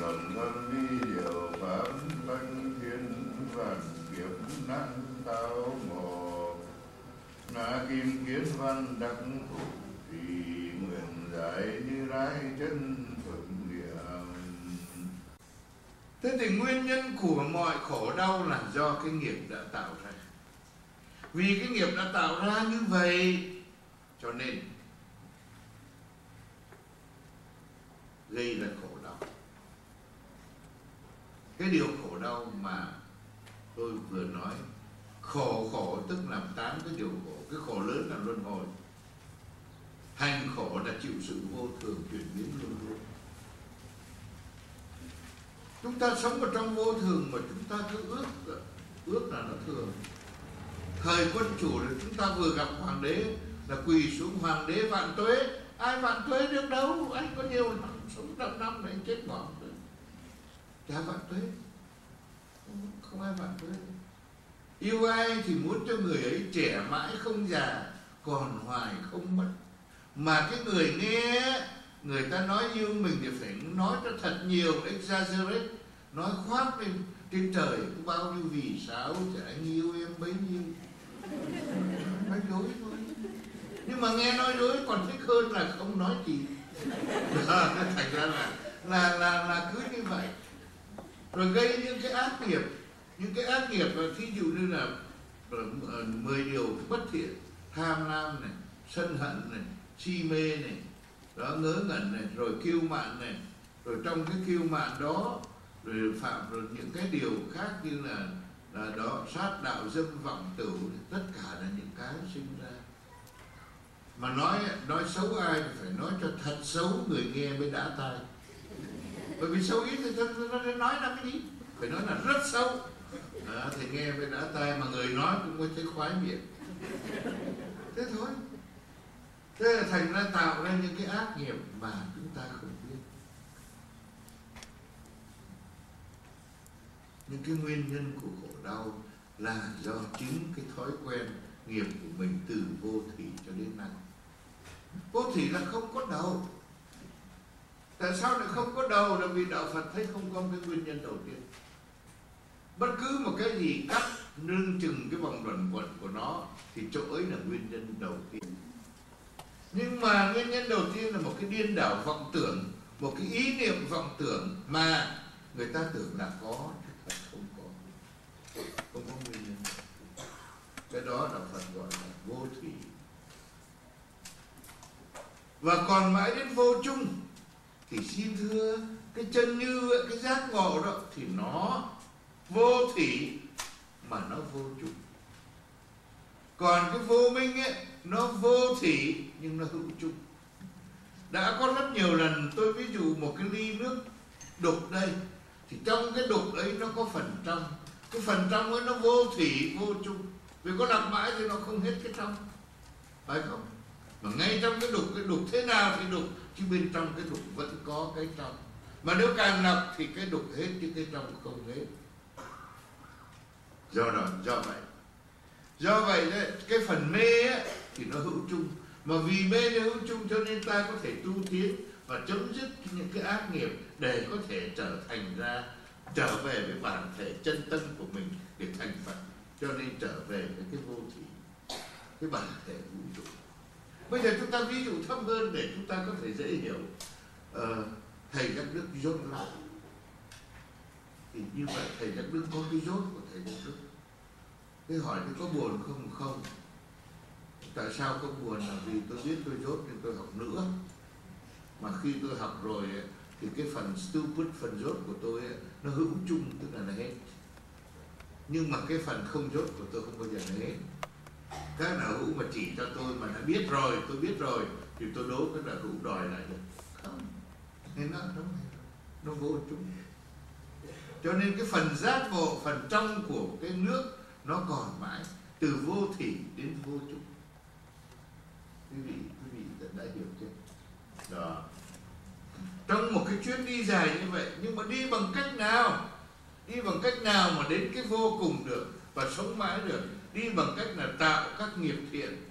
rộng thân đi điều pháp bánh thiên vạn kiếp năng tao ngộ na kim kiến văn đắc thủ thì nguyện giải như lai chân phượng địa. Thế thì nguyên nhân của mọi khổ đau là do cái nghiệp đã tạo ra. Vì cái nghiệp đã tạo ra như vậy, cho nên gây ra khổ đau cái điều khổ đau mà tôi vừa nói, khổ khổ tức là tám cái điều khổ, cái khổ lớn là luân hồi. Hành khổ là chịu sự vô thường chuyển biến luôn luôn. Chúng ta sống ở trong vô thường mà chúng ta cứ ước ước là nó thường. Thời quân chủ là chúng ta vừa gặp hoàng đế, là quỳ xuống hoàng đế vạn tuế. Ai vạn tuế được đâu? Anh có nhiều năm, sống trăm năm này anh chết bỏ. Dạ, chả vạn tuế không ai vạn tuế yêu ai thì muốn cho người ấy trẻ mãi không già, còn hoài không mất. Mà cái người nghe, người ta nói yêu mình thì phải nói cho thật nhiều, exaggerate. Nói khoác lên trên trời có bao nhiêu vì sao thì anh yêu em bấy nhiêu. Nói dối thôi. Nhưng mà nghe nói dối còn thích hơn là không nói gì. Thành ra là là là là cứ như vậy rồi gây những cái ác nghiệp. Những cái ác nghiệp và thí dụ như là ờ, ờ, mười điều bất thiện, tham lam này, sân hận này, si mê này, đó, ngớ ngẩn này, rồi kiêu mạn này, rồi trong cái kiêu mạn đó, rồi phạm rồi những cái điều khác như là là đó, sát đạo dâm vọng tử tất cả là những cái sinh ra. Mà nói nói xấu ai thì phải nói cho thật xấu người nghe mới đã tai bởi vì sâu ít thì nó nói là cái gì phải nói là rất sâu. À, thì nghe phải đã tai mà người nói cũng có thấy khoái miệng. Thế thôi. Thế là thành ra tạo ra những cái ác nghiệp mà chúng ta không biết. Những cái nguyên nhân của khổ đau là do chính cái thói quen nghiệp của mình từ vô thủy cho đến nay. Vô thủy là không có đầu tại sao lại không có đầu là vì đạo phật thấy không có cái nguyên nhân đầu tiên. Bất cứ một cái gì cắt, nương chừng cái vòng luẩn quẩn của nó, thì chỗ ấy là nguyên nhân đầu tiên. Nhưng mà nguyên nhân đầu tiên là một cái điên đảo vọng tưởng, một cái ý niệm vọng tưởng mà người ta tưởng là có thực thật không có. Không có nguyên nhân cái đó là phật gọi là vô thủy. Và còn mãi đến vô chung thì xin thưa, cái chân như, cái giác ngộ đó, thì nó vô thủy mà nó vô chung còn cái vô minh ấy, nó vô thủy nhưng nó hữu chung đã có rất nhiều lần tôi ví dụ một cái ly nước đục đây, thì trong cái đục ấy nó có phần trong cái phần trong ấy nó vô thủy, vô chung vì có đặt mãi thì nó không hết cái trong phải không? Mà ngay trong cái đục cái đục thế nào thì đục chứ bên trong cái đục vẫn có cái trong. Mà nếu càng nập thì cái đục hết chứ cái trong không hết. Do đó do vậy. Do vậy đấy, cái phần mê ấy, thì nó hữu chung. Mà vì mê nó hữu chung cho nên ta có thể tu tiến và chấm dứt những cái ác nghiệp để có thể trở thành ra trở về với bản thể chân tâm của mình để thành phật. Cho nên trở về với cái vô thủy cái bản thể vũ trụ bây giờ chúng ta ví dụ thấp hơn để chúng ta có thể dễ hiểu. Uh, thầy các đức dốt lại thì như vậy thầy các đức có cái dốt của thầy các đức cái hỏi thì có buồn không? Không. Tại sao không buồn? Là vì tôi biết tôi dốt nên tôi học nữa. Mà khi tôi học rồi thì cái phần stupid phần dốt của tôi nó hữu chung tức là nó hết. Nhưng mà cái phần không dốt của tôi không bao giờ nó hết các đạo hữu mà chỉ cho tôi mà đã biết rồi tôi biết rồi thì tôi đố các đạo hữu đòi lại được. Không. Nên nó nó, nó vô chung cho nên cái phần giác ngộ phần trong của cái nước nó còn mãi từ vô thủy đến vô chung quý vị quý vị đã hiểu chưa? Đó. Trong một cái chuyến đi dài như vậy nhưng mà đi bằng cách nào? Đi bằng cách nào mà đến cái vô cùng được và sống mãi được đi bằng cách là tạo các nghiệp thiện.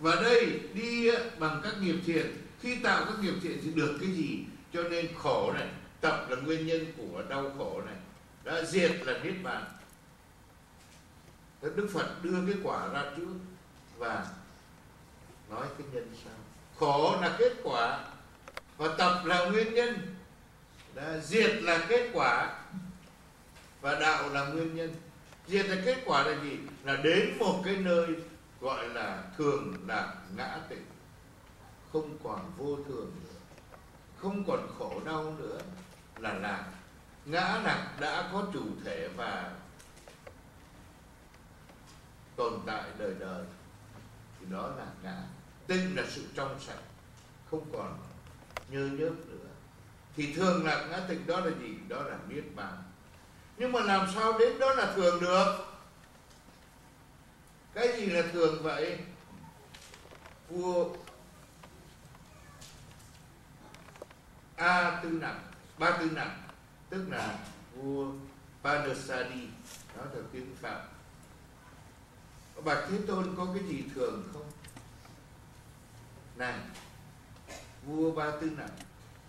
Và đây, đi ờ, bằng các nghiệp thiện, khi tạo các nghiệp thiện thì được cái gì? Cho nên khổ này, tập là nguyên nhân của đau khổ này. Đã diệt là niết bàn. Đức phật đưa cái quả ra trước và nói cái nhân sau khổ là kết quả và tập là nguyên nhân. Đã diệt là kết quả và đạo là nguyên nhân diệt là kết quả là gì là đến một cái nơi gọi là thường là ngã tịnh không còn vô thường nữa. Không còn khổ đau nữa. Là lạc ngã lạc đã có chủ thể và tồn tại đời đời. Thì đó là ngã. Tinh là sự trong sạch, không còn nhơ nhớp nữa. Thì thường lạc ngã tịnh đó là gì? Đó là niết bàn nhưng mà làm sao đến đó là thường được? Cái gì là thường vậy? Vua a tư nặng ba tư nặng tức là vua Panasadi đó là tiếng phạm bạch thế tôn có cái gì thường không? Này, vua ba tư nặng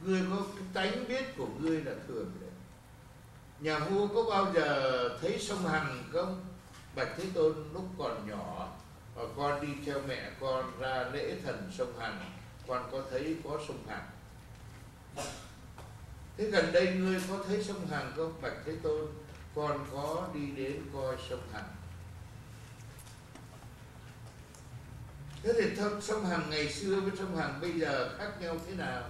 ngươi có cái tánh biết của ngươi là thường đấy nhà vua có bao giờ thấy sông hằng không? Bạch thế tôn lúc còn nhỏ con đi theo mẹ con ra lễ thần sông hằng con có thấy có sông hằng thế gần đây ngươi có thấy sông hằng không, bạch thế tôn? Con có đi đến coi sông hằng thế thì thâm sông hằng ngày xưa với sông hằng bây giờ khác nhau thế nào?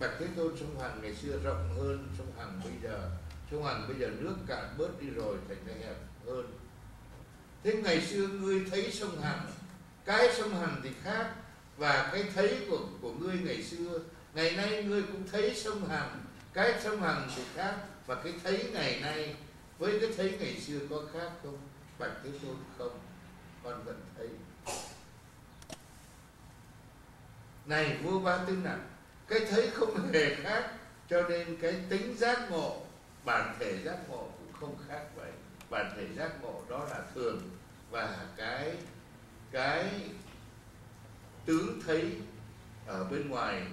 Bạch thế tôn sông hằng ngày xưa rộng hơn sông hằng bây giờ sông hằng bây giờ nước cạn bớt đi rồi, thành ra hẹp hơn. Thế ngày xưa ngươi thấy sông hằng cái sông hằng thì khác, và cái thấy của của ngươi ngày xưa. Ngày nay ngươi cũng thấy sông hằng cái sông hằng thì khác, và cái thấy ngày nay, với cái thấy ngày xưa có khác không? Bạch thế tôn không? Con vẫn thấy. Này, vua ba tư nặng cái thấy không hề khác cho nên cái tính giác ngộ bản thể giác ngộ cũng không khác vậy. Bản thể giác ngộ đó là thường và cái cái tướng thấy ở bên ngoài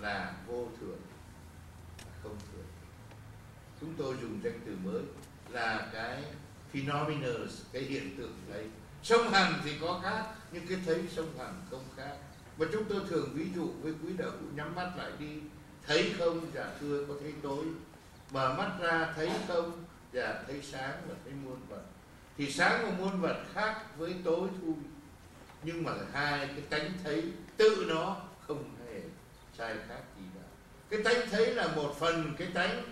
là vô thường không thường. Chúng tôi dùng danh từ mới là cái phenomenon, cái hiện tượng đấy. Sông hằng thì có khác nhưng cái thấy sông hằng không khác. Và chúng tôi thường ví dụ với quý đạo hữu nhắm mắt lại đi thấy không dạ thưa có thấy tối mở mắt ra thấy không và thấy sáng và thấy muôn vật. Thì sáng và muôn vật khác với tối thôi nhưng mà hai cái tánh thấy tự nó không hề sai khác gì cả. Cái tánh thấy là một phần cái tánh,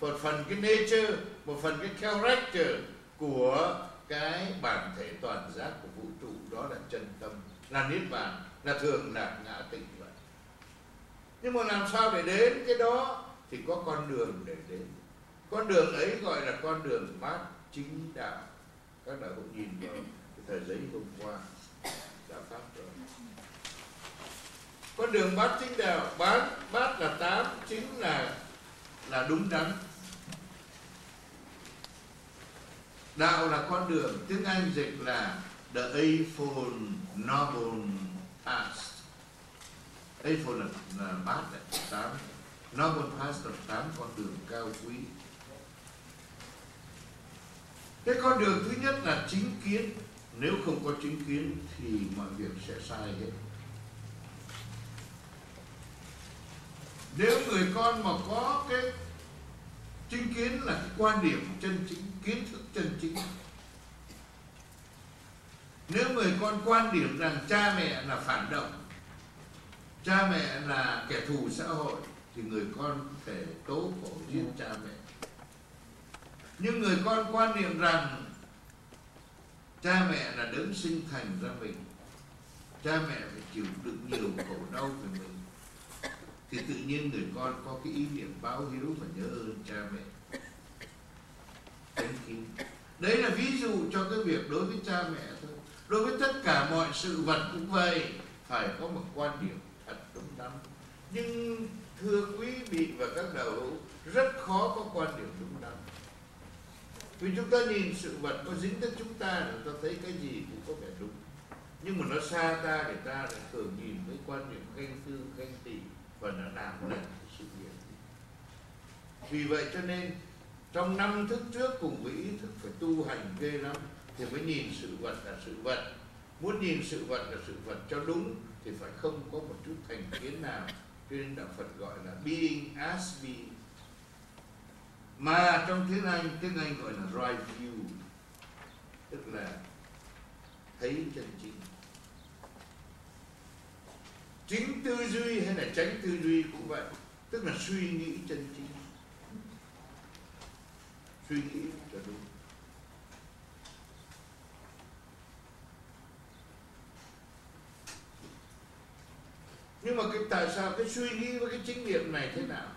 một phần cái nature, một phần cái character của cái bản thể toàn giác của vũ trụ. Đó là chân tâm, là niết bàn, là thường là ngã tịnh vậy nhưng mà làm sao để đến cái đó thì có con đường để đến. Con đường ấy gọi là con đường bát chính đạo. Các đạo cũng nhìn vào cái thời giấy hôm qua đã phát rồi. Con đường bát chính đạo bát bát là tám chính là là đúng đắn. Đạo là con đường tiếng anh dịch là the eightfold noble path eightfold là, là bát đấy tám noble path là tám con đường cao quý. Cái con đường thứ nhất là chính kiến. Nếu không có chính kiến thì mọi việc sẽ sai hết. Nếu người con mà có cái chính kiến là cái quan điểm chân chính, kiến thức chân chính. Nếu người con quan điểm rằng cha mẹ là phản động, cha mẹ là kẻ thù xã hội thì người con thể tố khổ giết cha mẹ. Nhưng người con quan niệm rằng cha mẹ là đấng sinh thành ra mình, cha mẹ phải chịu đựng nhiều khổ đau về mình, thì tự nhiên người con có cái ý niệm báo hiếu và nhớ ơn cha mẹ. Đấy là ví dụ cho cái việc đối với cha mẹ thôi. Đối với tất cả mọi sự vật cũng vậy, phải có một quan điểm thật đúng đắn. Nhưng thưa quý vị và các đạo hữu, rất khó có quan điểm đúng đắn. Vì chúng ta nhìn sự vật có dính tới chúng ta chúng ta thấy cái gì cũng có vẻ đúng. Nhưng mà nó xa ta để ta lại thường nhìn với quan điểm ganh tư ganh tị và nó làm nên sự việc. Vì vậy cho nên, trong năm thức trước cùng với ý thức phải tu hành ghê lắm thì mới nhìn sự vật là sự vật. Muốn nhìn sự vật là sự vật cho đúng thì phải không có một chút thành kiến nào cho nên đạo Phật gọi là being as being. Mà trong tiếng Anh tiếng Anh gọi là right view, tức là thấy chân chính. Chính tư duy hay là tránh tư duy cũng vậy, tức là suy nghĩ chân chính. Suy nghĩ cho đúng. Nhưng mà cái tại sao cái suy nghĩ với cái chánh niệm này thế nào?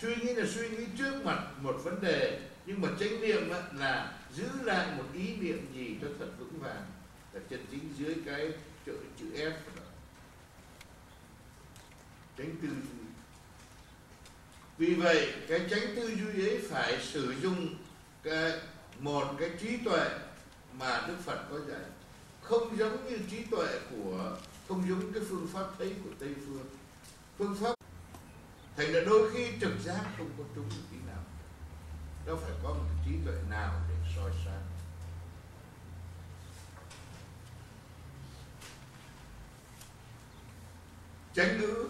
Suy nghĩ là suy nghĩ trước mặt một vấn đề nhưng mà chánh niệm là giữ lại một ý niệm gì cho thật vững vàng. Là chân chính dưới cái chữ, chữ F đó. tránh tư duy. Vì vậy cái tránh tư duy ấy phải sử dụng cái một cái trí tuệ mà Đức Phật có dạy. Không giống như trí tuệ của không giống cái phương pháp thấy của Tây phương. Phương pháp thành là đôi khi trực giác không có trúng được tí nào. Nó phải có một trí tuệ nào để soi sáng. Chánh ngữ.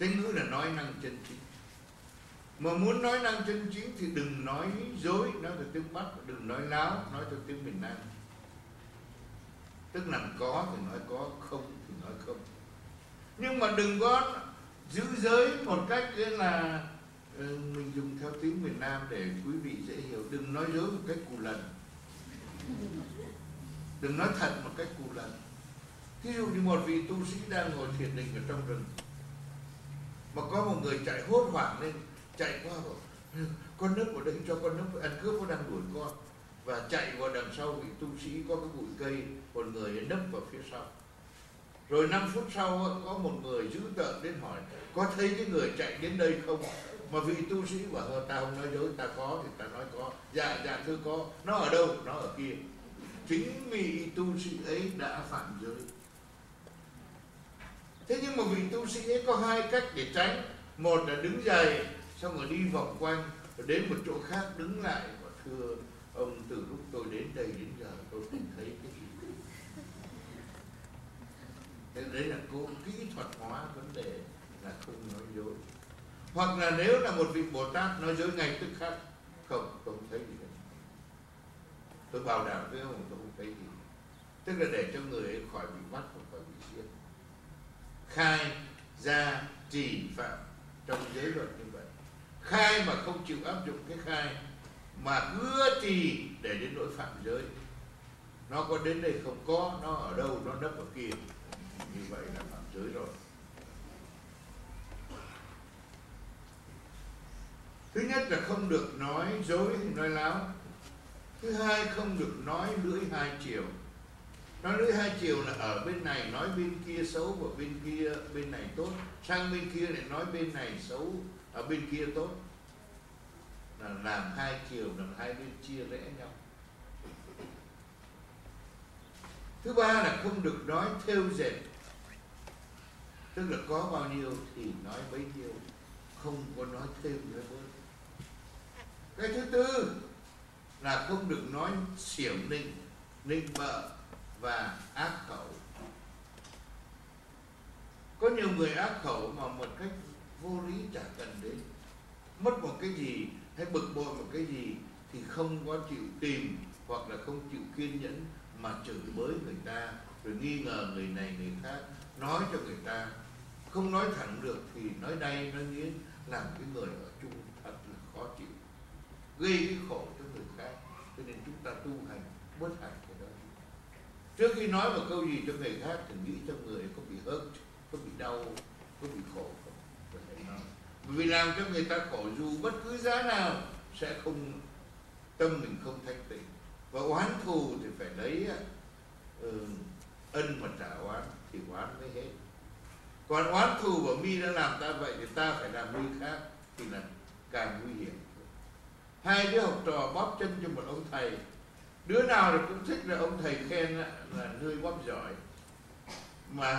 Chánh ngữ là nói năng chân chính. Mà muốn nói năng chân chính thì đừng nói dối, nói theo tiếng bắc, đừng nói láo, nói theo tiếng miền nam tức là có thì nói có, không thì nói không. Nhưng mà đừng có giữ giới một cách là ừ, mình dùng theo tiếng miền Nam để quý vị dễ hiểu. Đừng nói dối một cách cù lần. Đừng nói thật một cách cù lần. Ví dụ như một vị tu sĩ đang ngồi thiền định ở trong rừng, mà có một người chạy hốt hoảng lên, chạy qua bảo ừ, con nước ở đây cho con nước, ăn cướp nó đang đuổi con và chạy vào đằng sau vị tu sĩ có cái bụi cây, một người nấp vào phía sau. Rồi 5 phút sau có một người giữ tợn đến hỏi, có thấy cái người chạy đến đây không? Mà vị tu sĩ bảo ờ, ta không nói dối, ta có thì ta nói có. Dạ dạ thưa có. Nó ở đâu? Nó ở kia. Chính vì tu sĩ ấy đã phạm giới. Thế nhưng mà vị tu sĩ ấy có hai cách để tránh. Một là đứng dậy, xong rồi đi vòng quanh, rồi đến một chỗ khác đứng lại và thưa ông từ lúc tôi đến đây đến giờ, tôi không thấy cái gì. Thế đấy là cô kỹ thuật hóa vấn đề là không nói dối. Hoặc là nếu là một vị bồ tát nói dối ngay tức khắc, không, tôi không thấy gì hết. Tôi bảo đảm với ông, tôi không thấy gì tức là để cho người ấy khỏi bị bắt và khỏi bị giết. Khai ra trì phạm trong giới luật như vậy. Khai mà không chịu áp dụng cái khai mà cưa trì để đến nỗi phạm giới. Nó có đến đây không có, nó ở đâu, nó nấp ở kia. Như vậy là phạm giới rồi. Thứ nhất là không được nói dối nói láo. Thứ hai, không được nói lưỡi hai chiều. Nói lưỡi hai chiều là ở bên này nói bên kia xấu và bên kia, bên này tốt. Sang bên kia lại nói bên này xấu, ở bên kia tốt là làm hai chiều làm hai bên chia rẽ nhau. Thứ ba là không được nói theo dệt. Tức là có bao nhiêu thì nói bấy nhiêu, không có nói thêm nữa bớt. Cái thứ tư là không được nói xiểm ninh ninh bợ và ác khẩu. Có nhiều người ác khẩu mà một cách vô lý chả cần đến. Mất một cái gì hay bực bội một cái gì thì không có chịu tìm hoặc là không chịu kiên nhẫn mà chửi bới người ta, rồi nghi ngờ người này người khác, nói cho người ta. Không nói thẳng được thì nói đây, nói nghĩa, làm cái người ở chung thật là khó chịu, gây cái khổ cho người khác. Cho nên chúng ta tu hành, bớt hẳn cái đó. Trước khi nói một câu gì cho người khác thì nghĩ cho người có bị hớt có bị đau, có bị khổ không phải nói vì làm cho người ta khổ dù bất cứ giá nào sẽ không tâm mình không thanh tịnh. Và oán thù thì phải lấy uh, ân mà trả oán thì oán mới hết. Còn oán thù của mi đã làm ta vậy thì ta phải làm mi khác thì là càng nguy hiểm. Hai đứa học trò bóp chân cho một ông thầy. Đứa nào thì cũng thích là ông thầy khen là, là bóp giỏi. Mà